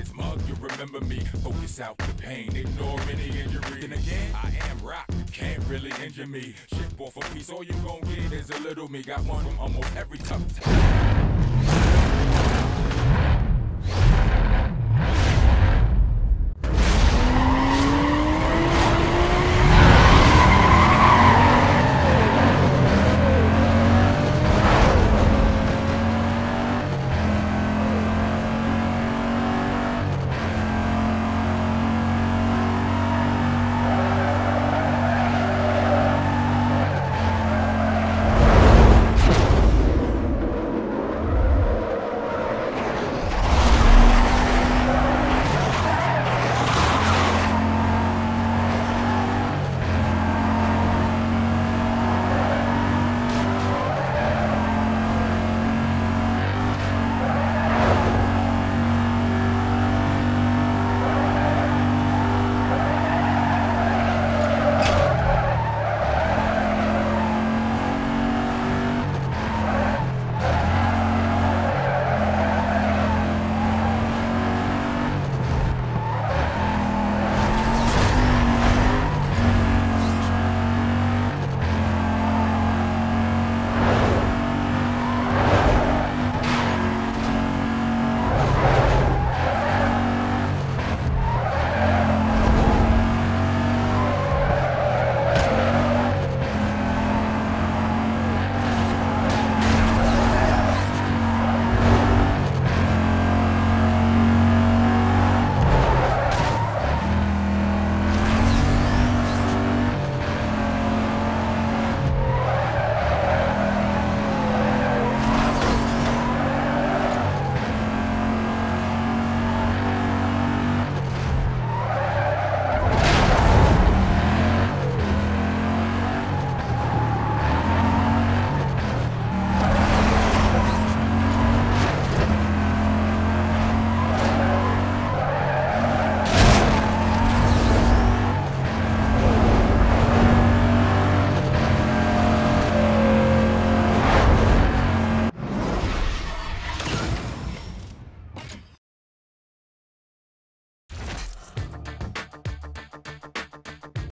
this mug, you remember me. Focus out the pain, ignore any injury. Then again, I am rock, can't really injure me. Ship off a piece, all you gon' get is a little me. Got one from almost every tough time.